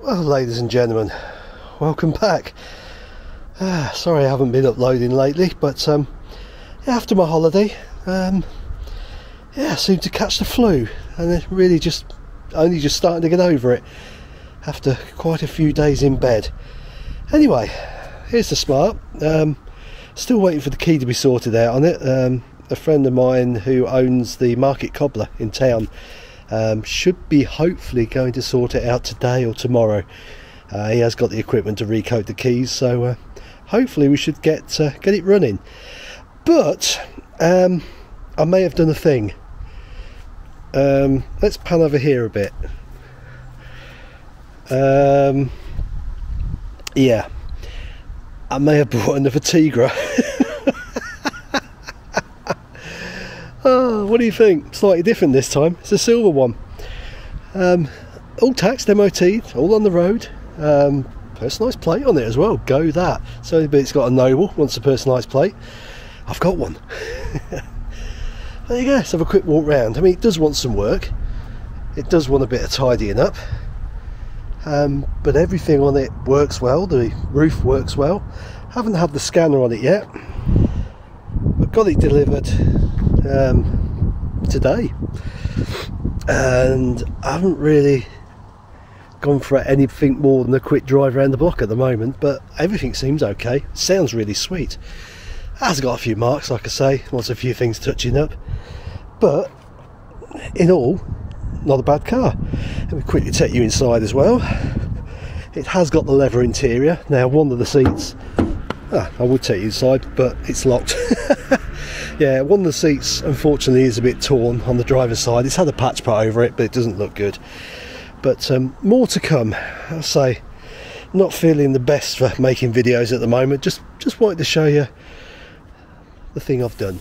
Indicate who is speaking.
Speaker 1: Well, ladies and gentlemen, welcome back. Ah, sorry I haven't been uploading lately, but um, after my holiday, um, yeah, I seemed to catch the flu, and it really just only just starting to get over it after quite a few days in bed. Anyway, here's the smart. Um, still waiting for the key to be sorted out on it. Um, a friend of mine who owns the Market Cobbler in town um, should be hopefully going to sort it out today or tomorrow. Uh, he has got the equipment to recode the keys, so uh, hopefully we should get uh, get it running. But um, I may have done a thing. Um, let's pan over here a bit. Um, yeah, I may have brought another Tigra. Oh, what do you think? Slightly different this time. It's a silver one. Um, all taxed, MOT, all on the road. Um, personalised plate on it as well. Go that. So, but it's got a noble. Wants a personalised plate. I've got one. there you go. Let's have a quick walk round. I mean, it does want some work. It does want a bit of tidying up. Um, but everything on it works well. The roof works well. Haven't had the scanner on it yet. I've got it delivered um, today, and I haven't really gone for anything more than a quick drive around the block at the moment. But everything seems okay. Sounds really sweet. Has got a few marks, like I say. Wants a few things touching up, but in all, not a bad car. Let me quickly take you inside as well. It has got the leather interior. Now, one of the seats, ah, I would take you inside, but it's locked. yeah, one of the seats unfortunately is a bit torn on the driver's side. It's had a patch put over it, but it doesn't look good. But um, more to come. I'll say, not feeling the best for making videos at the moment. Just just wanted to show you the thing I've done.